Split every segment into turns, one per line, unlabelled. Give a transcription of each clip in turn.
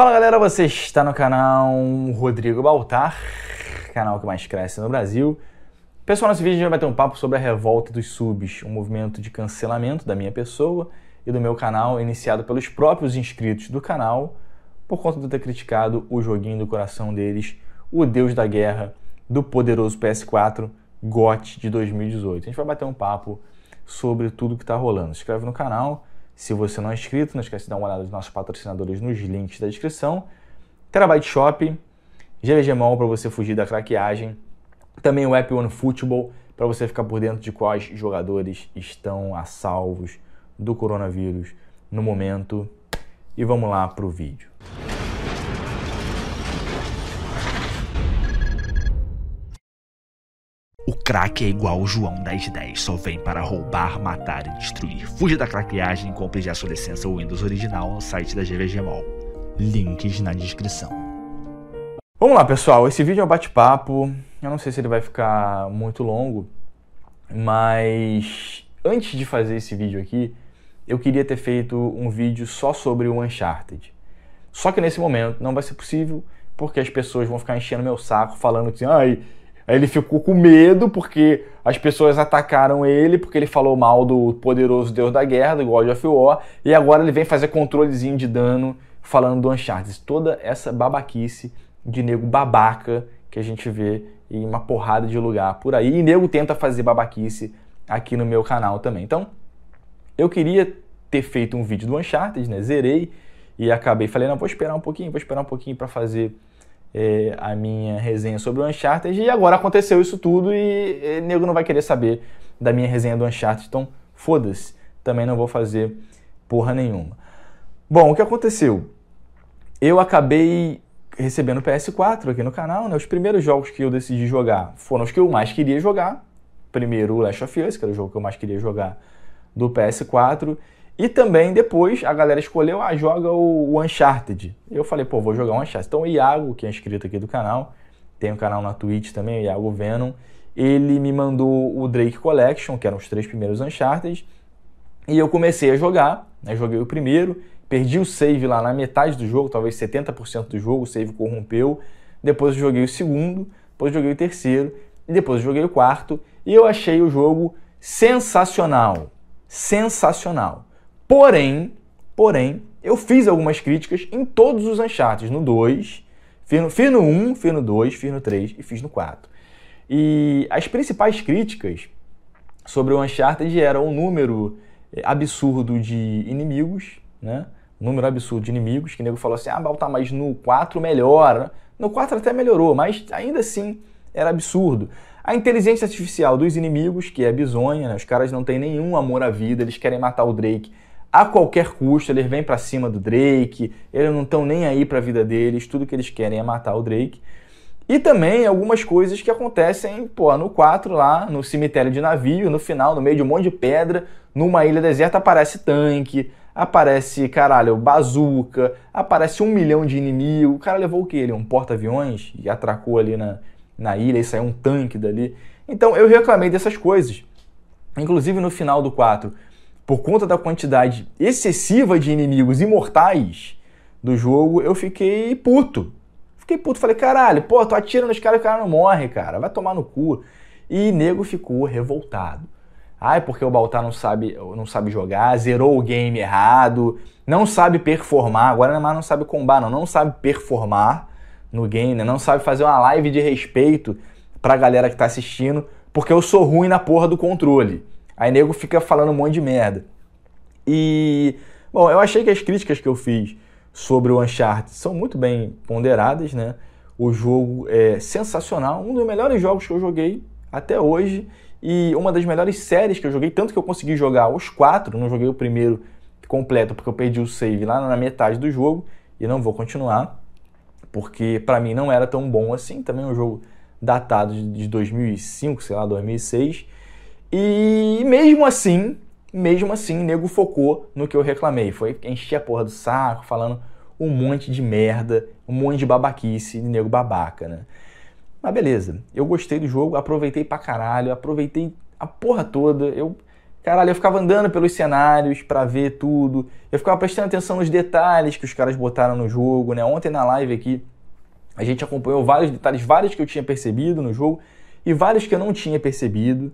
Fala galera, você está no canal Rodrigo Baltar, canal que mais cresce no Brasil. Pessoal, nesse vídeo a gente vai bater um papo sobre a revolta dos subs, um movimento de cancelamento da minha pessoa e do meu canal, iniciado pelos próprios inscritos do canal, por conta de eu ter criticado o joguinho do coração deles, o Deus da Guerra, do poderoso PS4 GOT de 2018. A gente vai bater um papo sobre tudo que está rolando. Se inscreve no canal se você não é inscrito, não esquece de dar uma olhada nos nossos patrocinadores nos links da descrição. Terabyte Shop, GVG Mall para você fugir da craqueagem. Também o App One Football para você ficar por dentro de quais jogadores estão a salvos do coronavírus no momento. E vamos lá para o vídeo.
Craque é igual o João 1010, só vem para roubar, matar e destruir. Fuja da craqueagem e compre já sua licença Windows original no site da GVG Mall. Links na descrição.
Vamos lá, pessoal. Esse vídeo é um bate-papo. Eu não sei se ele vai ficar muito longo, mas antes de fazer esse vídeo aqui, eu queria ter feito um vídeo só sobre o Uncharted. Só que nesse momento não vai ser possível, porque as pessoas vão ficar enchendo meu saco falando que, ai, ah, Aí ele ficou com medo porque as pessoas atacaram ele porque ele falou mal do poderoso deus da guerra, do God of War, e agora ele vem fazer controlezinho de dano falando do Uncharted. Toda essa babaquice de nego babaca que a gente vê em uma porrada de lugar por aí. E nego tenta fazer babaquice aqui no meu canal também. Então, eu queria ter feito um vídeo do Uncharted, né? Zerei e acabei, falei, não, vou esperar um pouquinho, vou esperar um pouquinho para fazer é, a minha resenha sobre o Uncharted e agora aconteceu isso tudo e, e nego não vai querer saber da minha resenha do Uncharted, então foda-se, também não vou fazer porra nenhuma. Bom, o que aconteceu? Eu acabei recebendo PS4 aqui no canal, né? Os primeiros jogos que eu decidi jogar foram os que eu mais queria jogar. Primeiro o Last of Us, que era o jogo que eu mais queria jogar do PS4. E também depois a galera escolheu, ah, joga o, Uncharted. Eu falei, pô, vou jogar o Uncharted. Então o Iago, que é inscrito aqui do canal, tem um canal na Twitch também, o Iago Venom, ele me mandou o Drake Collection, que eram os três primeiros Uncharted, e eu comecei a jogar, né, joguei o primeiro, perdi o save lá na metade do jogo, talvez 70% do jogo, o save corrompeu, depois eu joguei o segundo, depois eu joguei o terceiro, e depois eu joguei o quarto, e eu achei o jogo sensacional, sensacional. Porém, porém, eu fiz algumas críticas em todos os Uncharted, no 2, fiz no, fiz no 1, fiz no 2, fiz no 3 e fiz no 4. E as principais críticas sobre o Uncharted eram o número eh, absurdo de inimigos, né? número absurdo de inimigos, que o nego falou assim, ah, Baltar, mas no 4 melhora. No 4 até melhorou, mas ainda assim era absurdo. A inteligência artificial dos inimigos, que é bizonha, né? os caras não têm nenhum amor à vida, eles querem matar o Drake a qualquer custo, eles vêm para cima do Drake, eles não estão nem aí para a vida deles, tudo que eles querem é matar o Drake. E também algumas coisas que acontecem, pô, no 4 lá, no cemitério de navio, no final, no meio de um monte de pedra, numa ilha deserta aparece tanque, aparece, caralho, bazuca, aparece um milhão de inimigos. O cara levou o que? Ele? Um porta-aviões e atracou ali na, na ilha e saiu um tanque dali. Então eu reclamei dessas coisas. Inclusive no final do 4, por conta da quantidade excessiva de inimigos imortais do jogo, eu fiquei puto. Fiquei puto, falei, caralho, pô, tu atira nos caras e o cara não morre, cara, vai tomar no cu. E nego ficou revoltado. Ai, porque o Baltar não sabe, não sabe jogar, zerou o game errado, não sabe performar, agora mais não sabe combar, não, não sabe performar no game, né? não sabe fazer uma live de respeito pra galera que tá assistindo, porque eu sou ruim na porra do controle. Aí nego fica falando um monte de merda. E, bom, eu achei que as críticas que eu fiz sobre o Uncharted são muito bem ponderadas, né? O jogo é sensacional, um dos melhores jogos que eu joguei até hoje e uma das melhores séries que eu joguei, tanto que eu consegui jogar os quatro, não joguei o primeiro completo porque eu perdi o save lá na metade do jogo e não vou continuar, porque para mim não era tão bom assim, também é um jogo datado de 2005, sei lá, 2006, e mesmo assim, mesmo assim, nego focou no que eu reclamei. Foi encher a porra do saco, falando um monte de merda, um monte de babaquice, de nego babaca, né? Mas beleza, eu gostei do jogo, aproveitei pra caralho, aproveitei a porra toda. Eu Caralho, eu ficava andando pelos cenários para ver tudo. Eu ficava prestando atenção nos detalhes que os caras botaram no jogo, né? Ontem na live aqui, a gente acompanhou vários detalhes, vários que eu tinha percebido no jogo e vários que eu não tinha percebido.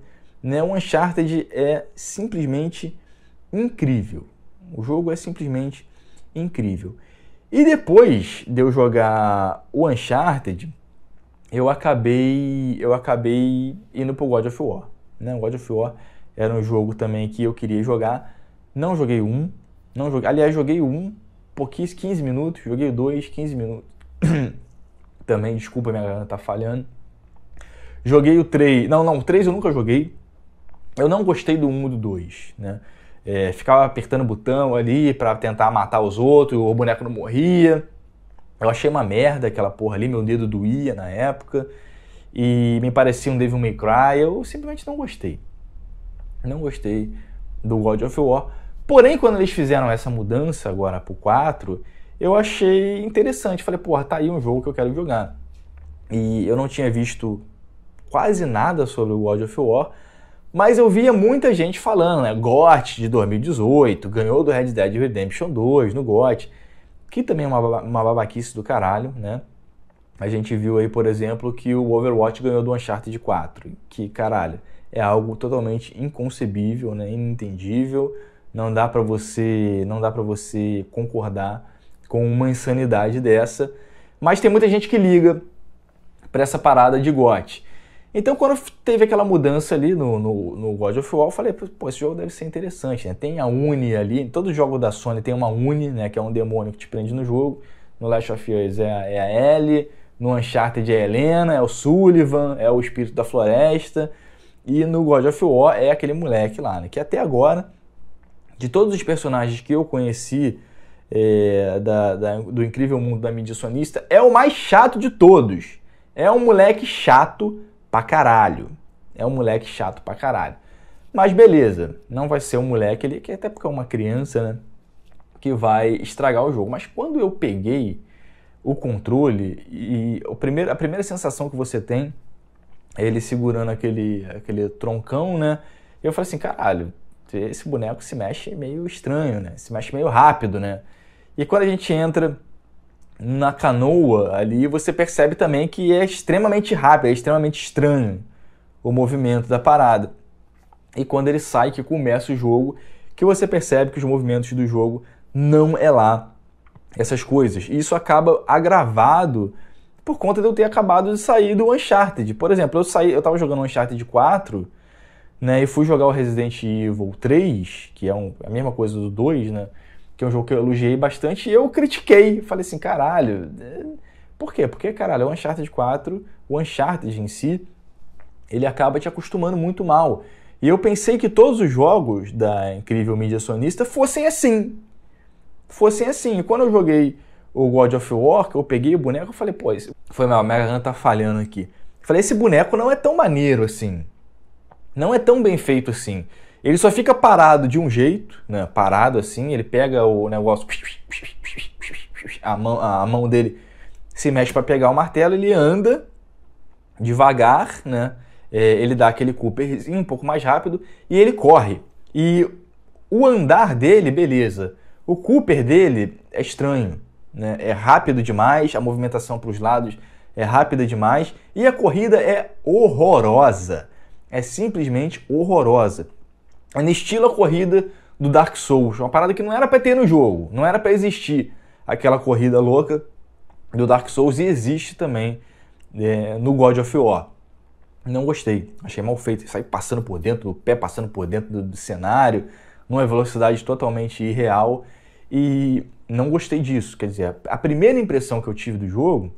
Né? O Uncharted é simplesmente incrível. O jogo é simplesmente incrível. E depois de eu jogar o Uncharted, eu acabei eu acabei indo pro God of War. Né? O God of War era um jogo também que eu queria jogar. Não joguei um, não joguei. Aliás, joguei um, pouquíssimo, 15 minutos, joguei dois, 15 minutos. também, desculpa, minha garganta tá falhando. Joguei o 3. Não, não, o 3 eu nunca joguei. Eu não gostei do 1 e do 2, né? É, ficava apertando o botão ali para tentar matar os outros, o boneco não morria. Eu achei uma merda aquela porra ali, meu dedo doía na época. E me parecia um Devil May Cry, eu simplesmente não gostei não gostei do God of War. Porém, quando eles fizeram essa mudança agora pro 4, eu achei interessante. Falei, porra, tá aí um jogo que eu quero jogar. E eu não tinha visto quase nada sobre o God of War, mas eu via muita gente falando, né? GOT de 2018, ganhou do Red Dead Redemption 2 no GOT, que também é uma, uma babaquice do caralho, né? A gente viu aí, por exemplo, que o Overwatch ganhou do Uncharted 4, que caralho é algo totalmente inconcebível, né, inentendível. Não dá para você, não dá para você concordar com uma insanidade dessa. Mas tem muita gente que liga para essa parada de GOT. Então, quando teve aquela mudança ali no, no, no, God of War, eu falei, pô, esse jogo deve ser interessante, né? Tem a Uni ali, todo jogo da Sony tem uma Uni, né? Que é um demônio que te prende no jogo. No Last of Us é é a Ellie, no Uncharted é a Helena, é o Sullivan, é o Espírito da Floresta. E no God of War é aquele moleque lá, né? Que até agora, de todos os personagens que eu conheci é, da, da, do incrível mundo da mídia sonista, é o mais chato de todos. É um moleque chato pra caralho. É um moleque chato pra caralho. Mas beleza, não vai ser um moleque ali, que até porque é uma criança, né? Que vai estragar o jogo. Mas quando eu peguei o controle e o primeiro, a primeira sensação que você tem ele segurando aquele, aquele troncão, né? Eu falei assim, caralho, esse boneco se mexe meio estranho, né? Se mexe meio rápido, né? E quando a gente entra na canoa ali, você percebe também que é extremamente rápido, é extremamente estranho o movimento da parada. E quando ele sai, que começa o jogo, que você percebe que os movimentos do jogo não é lá essas coisas. E isso acaba agravado por conta de eu ter acabado de sair do Uncharted. Por exemplo, eu saí, eu tava jogando Uncharted 4, né, e fui jogar o Resident Evil 3, que é um, a mesma coisa do 2, né, que é um jogo que eu elogiei bastante, e eu critiquei, falei assim, caralho, é, por quê? Porque, caralho, o Uncharted 4, o Uncharted em si, ele acaba te acostumando muito mal. E eu pensei que todos os jogos da incrível mídia sonista fossem assim. Fossem assim. E quando eu joguei o God of War, que eu peguei o boneco, eu falei, pô, esse... foi minha garganta tá falhando aqui. Falei, esse boneco não é tão maneiro assim. Não é tão bem feito assim. Ele só fica parado de um jeito, né? Parado assim, ele pega o negócio, a mão, a mão dele se mexe para pegar o martelo, ele anda devagar, né? É, ele dá aquele Cooperzinho um pouco mais rápido e ele corre. E o andar dele, beleza. O Cooper dele é estranho né? é rápido demais, a movimentação para os lados é rápida demais e a corrida é horrorosa. É simplesmente horrorosa. No estilo a corrida do Dark Souls, uma parada que não era para ter no jogo, não era para existir aquela corrida louca do Dark Souls e existe também é, no God of War. Não gostei, achei mal feito. Sair passando por dentro do pé, passando por dentro do, do cenário, numa velocidade totalmente irreal. E não gostei disso. Quer dizer, a primeira impressão que eu tive do jogo,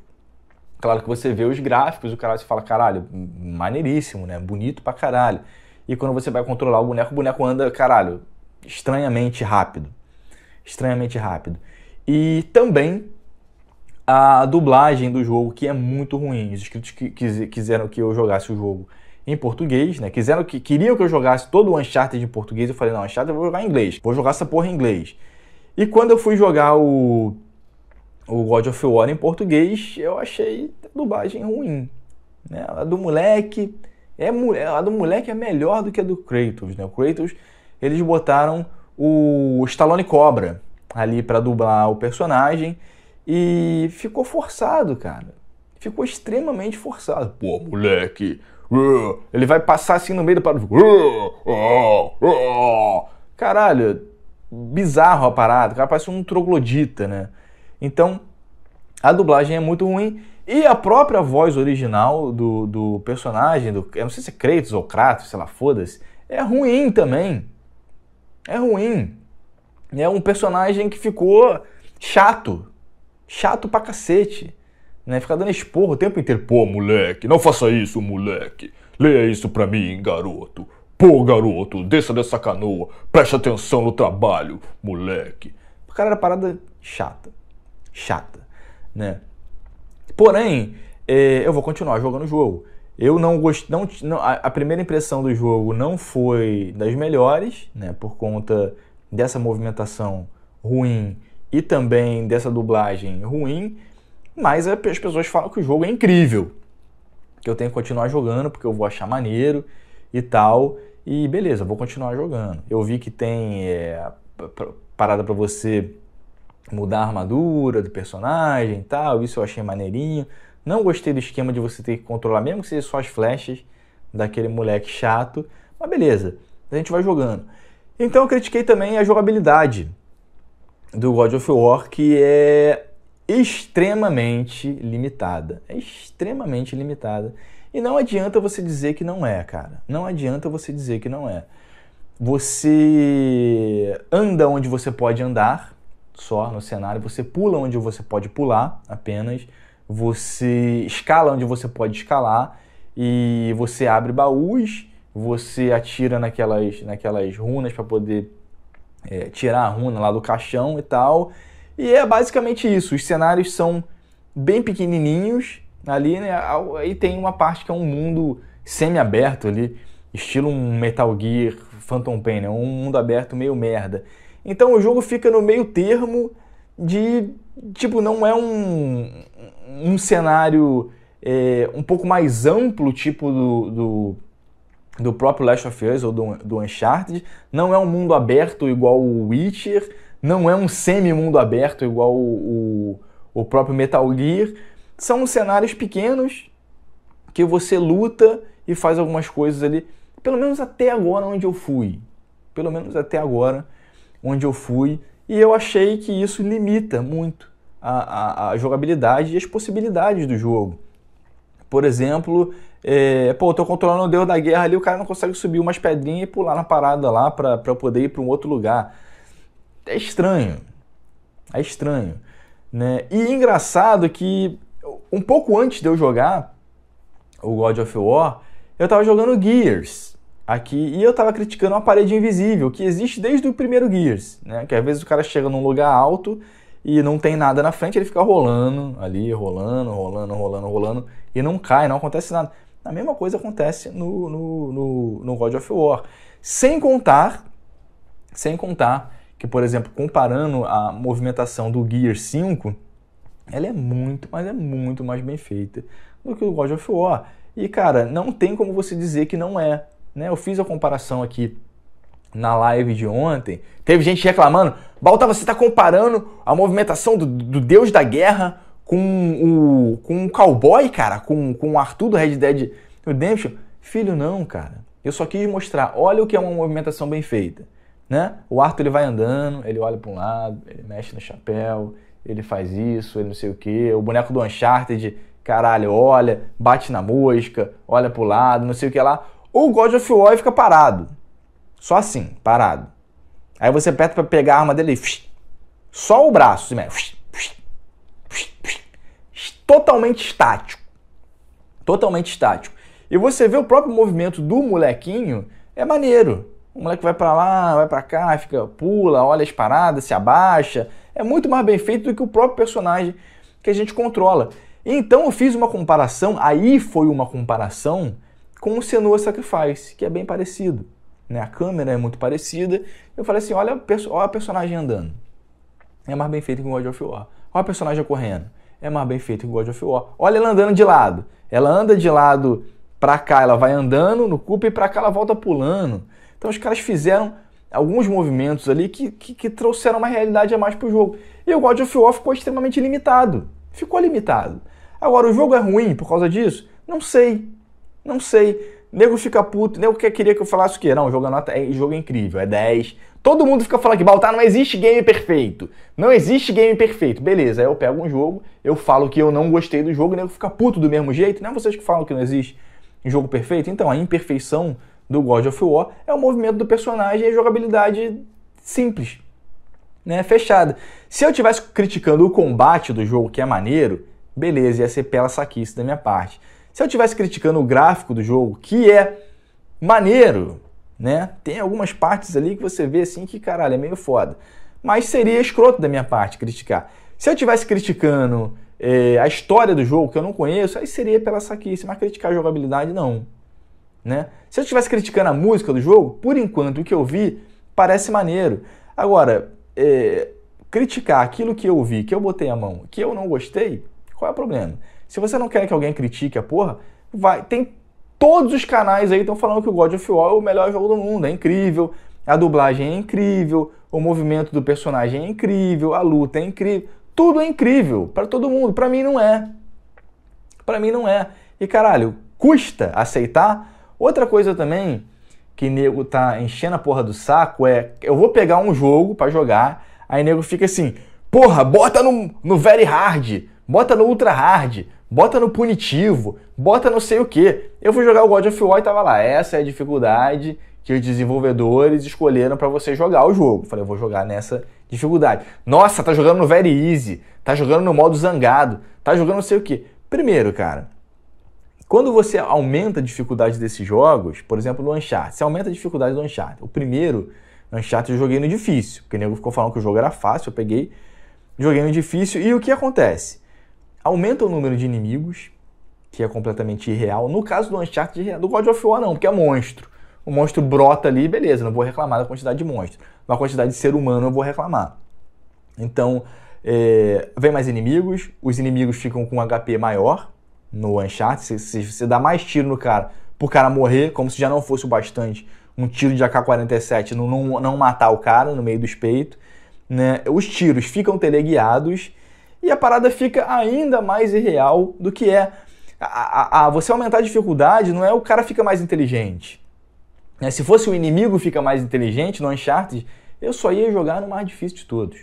claro que você vê os gráficos, o cara você fala, caralho, maneiríssimo, né? Bonito pra caralho. E quando você vai controlar o boneco, o boneco anda, caralho, estranhamente rápido. Estranhamente rápido. E também a dublagem do jogo, que é muito ruim. Os inscritos que quiseram que eu jogasse o jogo em português, né? Quiseram que queriam que eu jogasse todo o Uncharted em português. Eu falei, não, Uncharted eu vou jogar em inglês. Vou jogar essa porra em inglês. E quando eu fui jogar o, o God of War em português, eu achei a dublagem ruim. Né? A do moleque é a do moleque é melhor do que a do Kratos, né? O Kratos eles botaram o Stallone Cobra ali para dublar o personagem e ficou forçado, cara. Ficou extremamente forçado. Pô, moleque, ele vai passar assim no meio do parado. Caralho, bizarro a parada. O cara parece um troglodita, né? Então, a dublagem é muito ruim. E a própria voz original do, do personagem, do, eu não sei se é Kratos ou Kratos, sei lá, foda-se, é ruim também. É ruim. É um personagem que ficou chato. Chato pra cacete. Né? Fica dando esporro o tempo inteiro. Pô, moleque, não faça isso, moleque. Leia isso pra mim, garoto. Pô, garoto, desça dessa canoa. Preste atenção no trabalho, moleque. O cara era parada chata. Chata, né? Porém, é, eu vou continuar jogando o jogo. Eu não gostei. Não, não, a, primeira impressão do jogo não foi das melhores, né? Por conta dessa movimentação ruim e também dessa dublagem ruim. Mas as pessoas falam que o jogo é incrível. Que eu tenho que continuar jogando porque eu vou achar maneiro e tal. E beleza, vou continuar jogando. Eu vi que tem é, parada para você mudar a armadura do personagem e tal. Isso eu achei maneirinho. Não gostei do esquema de você ter que controlar, mesmo que seja só as flechas daquele moleque chato. Mas beleza, a gente vai jogando. Então eu critiquei também a jogabilidade do God of War, que é extremamente limitada. É extremamente limitada. E não adianta você dizer que não é, cara. Não adianta você dizer que não é. Você anda onde você pode andar, só no cenário. Você pula onde você pode pular apenas você escala onde você pode escalar e você abre baús, você atira naquelas, naquelas runas para poder é, tirar a runa lá do caixão e tal. E é basicamente isso. Os cenários são bem pequenininhos ali, né? Aí tem uma parte que é um mundo semi-aberto ali, estilo um Metal Gear Phantom Pain, né? um mundo aberto meio merda. Então o jogo fica no meio termo de tipo não é um, um cenário é, um pouco mais amplo, tipo do, do, do, próprio Last of Us ou do, do Uncharted. Não é um mundo aberto igual o Witcher. Não é um semi-mundo aberto igual o, o, o próprio Metal Gear. São cenários pequenos que você luta e faz algumas coisas ali. Pelo menos até agora onde eu fui. Pelo menos até agora onde eu fui. E eu achei que isso limita muito a, a, a jogabilidade e as possibilidades do jogo. Por exemplo, é, pô, eu tô controlando o Deus da Guerra ali, o cara não consegue subir umas pedrinhas e pular na parada lá para poder ir para um outro lugar. É estranho. É estranho. Né? E engraçado que um pouco antes de eu jogar o God of War, eu tava jogando Gears aqui e eu tava criticando uma parede invisível que existe desde o primeiro Gears, né? Que às vezes o cara chega num lugar alto e não tem nada na frente, ele fica rolando ali, rolando, rolando, rolando, rolando, e não cai, não acontece nada. A mesma coisa acontece no, no, no, no God of War. Sem contar, sem contar que, por exemplo, comparando a movimentação do Gear 5, ela é muito, mas é muito mais bem feita do que o God of War. E, cara, não tem como você dizer que não é. Né? Eu fiz a comparação aqui na live de ontem, teve gente reclamando, Balta, você está comparando a movimentação do, do, deus da guerra com o com o cowboy, cara, com, com o Arthur do Red Dead Redemption. Filho, não, cara. Eu só quis mostrar, olha o que é uma movimentação bem feita. Né? O Arthur ele vai andando, ele olha para um lado, ele mexe no chapéu, ele faz isso, ele não sei o que. O boneco do Uncharted, caralho, olha, bate na mosca, olha para o lado, não sei o que lá. O God of War fica parado. Só assim, parado. Aí você aperta para pegar a arma dele e só o braço, totalmente estático. Totalmente estático. E você vê o próprio movimento do molequinho, é maneiro. O moleque vai para lá, vai para cá, fica pula, olha as paradas, se abaixa. É muito mais bem feito do que o próprio personagem que a gente controla. Então eu fiz uma comparação, aí foi uma comparação com o Senua Sacrifice, que é bem parecido né? A câmera é muito parecida. Eu falei assim, olha, olha a personagem andando. É mais bem feito que o God of War. Olha a personagem correndo. É mais bem feito que o God of War. Olha ela andando de lado. Ela anda de lado pra cá, ela vai andando no cupo e pra cá ela volta pulando. Então os caras fizeram alguns movimentos ali que, que, que trouxeram uma realidade a mais pro jogo. E o God of War ficou extremamente limitado. Ficou limitado. Agora, o jogo é ruim por causa disso? Não sei. Não sei. Nego fica puto. Nego queria que eu falasse o quê? Não, o jogo é, nota, é, jogo é incrível, é 10. Todo mundo fica falando que Baltar não existe game perfeito. Não existe game perfeito. Beleza, aí eu pego um jogo, eu falo que eu não gostei do jogo, nego fica puto do mesmo jeito. Não é vocês que falam que não existe jogo perfeito? Então, a imperfeição do God of War é o movimento do personagem e a jogabilidade simples né, fechada. Se eu tivesse criticando o combate do jogo, que é maneiro, beleza, ia ser pela saquice da minha parte. Se eu tivesse criticando o gráfico do jogo, que é maneiro, né? Tem algumas partes ali que você vê assim que, caralho, é meio foda. Mas seria escroto da minha parte criticar. Se eu tivesse criticando é, a história do jogo, que eu não conheço, aí seria pela saquice, mas criticar a jogabilidade, não. Né? Se eu estivesse criticando a música do jogo, por enquanto o que eu vi parece maneiro. Agora, é, criticar aquilo que eu vi, que eu botei a mão, que eu não gostei, qual é o problema? Se você não quer que alguém critique a porra, vai. Tem todos os canais aí estão falando que o God of War é o melhor jogo do mundo, é incrível, a dublagem é incrível, o movimento do personagem é incrível, a luta é incrível, tudo é incrível para todo mundo. Para mim não é. Para mim não é. E caralho, custa aceitar. Outra coisa também que nego tá enchendo a porra do saco é eu vou pegar um jogo para jogar, aí nego fica assim, porra, bota no, no very hard, bota no ultra hard, bota no punitivo, bota não sei o que. Eu fui jogar o God of War e tava lá, essa é a dificuldade que os desenvolvedores escolheram para você jogar o jogo. Falei, eu vou jogar nessa dificuldade. Nossa, tá jogando no very easy, tá jogando no modo zangado, tá jogando não sei o que. Primeiro, cara, quando você aumenta a dificuldade desses jogos, por exemplo, no Uncharted, você aumenta a dificuldade do Uncharted. O primeiro Uncharted eu joguei no difícil, porque o nego ficou falando que o jogo era fácil, eu peguei, joguei no difícil, e o que acontece? Aumenta o número de inimigos, que é completamente irreal. No caso do Uncharted, do God of War não, porque é monstro. O monstro brota ali, beleza, não vou reclamar da quantidade de monstros. Na quantidade de ser humano eu vou reclamar. Então, é, vem mais inimigos, os inimigos ficam com HP maior, no Uncharted, você, você dá mais tiro no cara pro cara morrer, como se já não fosse o bastante um tiro de AK-47 não, não, não matar o cara no meio do peito. Né? Os tiros ficam teleguiados e a parada fica ainda mais irreal do que é. A, a, a, você aumentar a dificuldade não é o cara fica mais inteligente. Né? Se fosse o inimigo fica mais inteligente no Uncharted, eu só ia jogar no mais difícil de todos.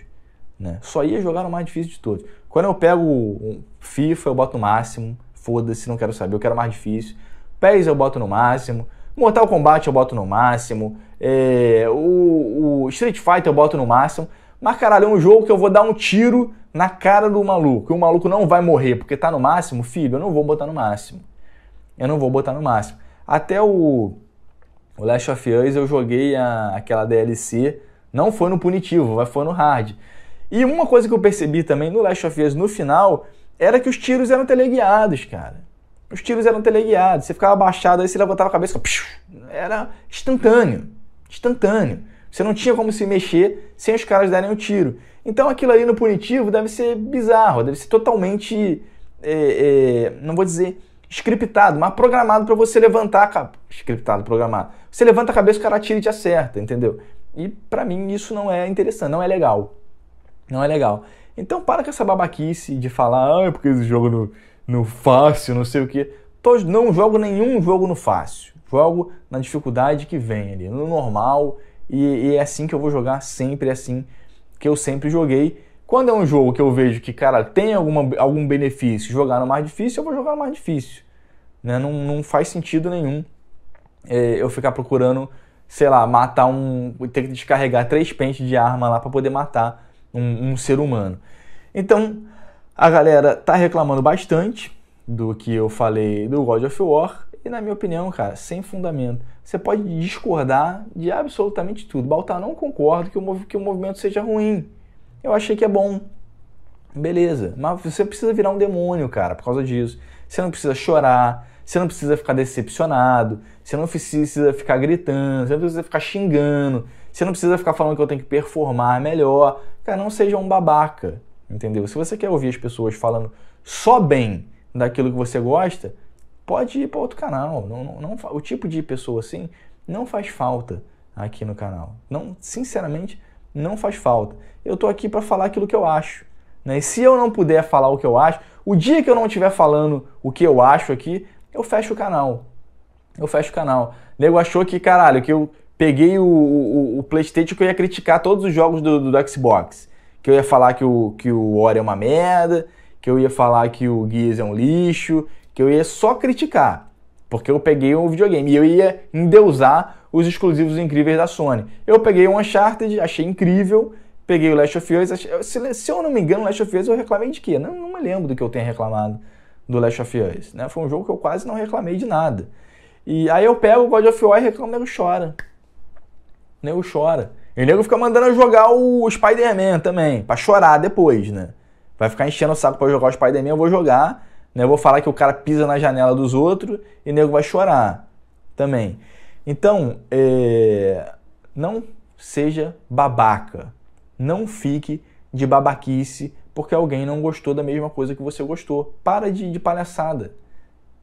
Né? Só ia jogar no mais difícil de todos. Quando eu pego um FIFA, eu boto no máximo foda-se, não quero saber, eu quero mais difícil. PES eu boto no máximo. Mortal Kombat eu boto no máximo. É, o, o, Street Fighter eu boto no máximo. Mas caralho, é um jogo que eu vou dar um tiro na cara do maluco. E o maluco não vai morrer porque tá no máximo, filho, eu não vou botar no máximo. Eu não vou botar no máximo. Até o, o Last of Us eu joguei a, aquela DLC, não foi no punitivo, mas foi no hard. E uma coisa que eu percebi também no Last of Us no final era que os tiros eram teleguiados, cara. Os tiros eram teleguiados. Você ficava abaixado, aí você levantava a cabeça, era instantâneo. Instantâneo. Você não tinha como se mexer sem os caras darem o um tiro. Então aquilo ali no punitivo deve ser bizarro, deve ser totalmente, é, é, não vou dizer scriptado, mas programado para você levantar a cabeça. Scriptado, programado. Você levanta a cabeça, o cara tira e te acerta, entendeu? E para mim isso não é interessante, não é legal. Não é legal. Então para com essa babaquice de falar, ah, é porque esse jogo no, no fácil, não sei o que. Não jogo nenhum jogo no fácil. Jogo na dificuldade que vem ali, no normal. E, e, é assim que eu vou jogar sempre, é assim que eu sempre joguei. Quando é um jogo que eu vejo que, cara, tem alguma, algum benefício jogar no mais difícil, eu vou jogar no mais difícil. Né? Não, não faz sentido nenhum é, eu ficar procurando, sei lá, matar um. ter que descarregar três pentes de arma lá para poder matar um, um ser humano. Então, a galera tá reclamando bastante do que eu falei do God of War e na minha opinião, cara, sem fundamento. Você pode discordar de absolutamente tudo. Baltar, não concordo que o, que o movimento seja ruim. Eu achei que é bom. Beleza, mas você precisa virar um demônio, cara, por causa disso. Você não precisa chorar, você não precisa ficar decepcionado, você não precisa ficar gritando, você não precisa ficar xingando, você não precisa ficar falando que eu tenho que performar melhor. Cara, não seja um babaca, entendeu? Se você quer ouvir as pessoas falando só bem daquilo que você gosta, pode ir para outro canal. Não, não, não, o tipo de pessoa assim não faz falta aqui no canal. Não, sinceramente, não faz falta. Eu tô aqui para falar aquilo que eu acho. Né? E se eu não puder falar o que eu acho, o dia que eu não estiver falando o que eu acho aqui, eu fecho o canal. Eu fecho o canal. O nego achou que, caralho, que eu peguei o, o, o PlayStation que eu ia criticar todos os jogos do, do, do, Xbox. Que eu ia falar que o, que o Ori é uma merda, que eu ia falar que o Gears é um lixo, que eu ia só criticar. Porque eu peguei um videogame e eu ia endeusar os exclusivos incríveis da Sony. Eu peguei um Uncharted, achei incrível, peguei o Last of Us, achei, se, se, eu não me engano, o Last of Us eu reclamei de quê? Não, não me lembro do que eu tenha reclamado do Last of Us. Né? Foi um jogo que eu quase não reclamei de nada. E aí eu pego o God of War e reclamo, o nego chora. O nego chora. E o nego fica mandando eu jogar o Spider-Man também, pra chorar depois, né? Vai ficar enchendo o saco pra jogar o Spider-Man, eu vou jogar, né? Eu vou falar que o cara pisa na janela dos outros e o nego vai chorar também. Então, é... não seja babaca. Não fique de babaquice porque alguém não gostou da mesma coisa que você gostou. Para de, de palhaçada.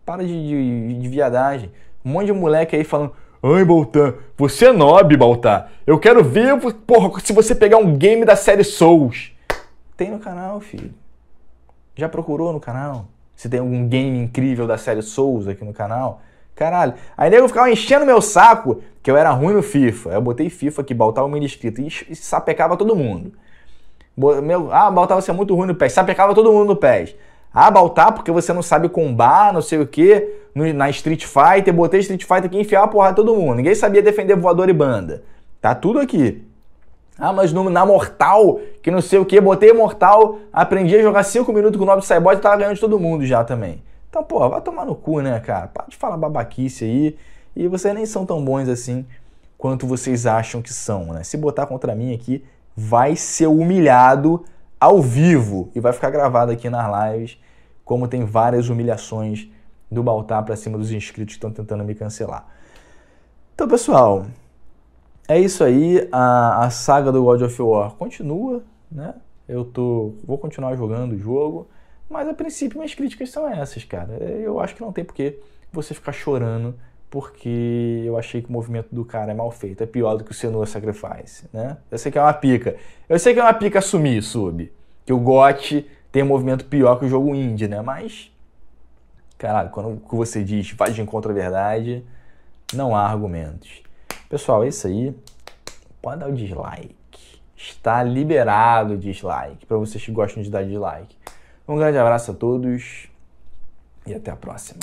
Para de, de, de viadagem. Um monte de moleque aí falando. Ai, Baltar, você é nobre, Baltar. Eu quero ver, porra, se você pegar um game da série Souls. Tem no canal, filho. Já procurou no canal? Se tem algum game incrível da série Souls aqui no canal? Caralho. Aí nego ficava enchendo meu saco que eu era ruim no FIFA. Eu botei FIFA aqui, Baltar o inscrito e sapecava todo mundo. Meu, ah, Baltar você é muito ruim no PES. Sapecava todo mundo no PES. Ah, Baltar, porque você não sabe combar, não sei o que, na Street Fighter, botei Street Fighter aqui e enfiava a porrada todo mundo. Ninguém sabia defender voador e banda. Tá tudo aqui. Ah, mas no, na Mortal, que não sei o que, botei Mortal, aprendi a jogar 5 minutos com o Nobre Cyborg e tava ganhando de todo mundo já também. Então, pô, vai tomar no cu, né, cara? Para de falar babaquice aí. E vocês nem são tão bons assim quanto vocês acham que são, né? Se botar contra mim aqui, vai ser humilhado ao vivo e vai ficar gravado aqui nas lives, como tem várias humilhações do Baltar para cima dos inscritos que estão tentando me cancelar. Então, pessoal, é isso aí. A, a saga do God of War continua, né? Eu tô, vou continuar jogando o jogo, mas a princípio minhas críticas são essas, cara. Eu acho que não tem porque você ficar chorando porque eu achei que o movimento do cara é mal feito. É pior do que o Senua Sacrifice, né? Eu sei que é uma pica. Eu sei que é uma pica assumir, sub. Que o GOT tem um movimento pior que o jogo indie, né? Mas, caralho, quando você diz faz de encontro à verdade, não há argumentos. Pessoal, é isso aí. Pode dar o dislike. Está liberado o dislike para vocês que gostam de dar dislike. Um grande abraço a todos e até a próxima.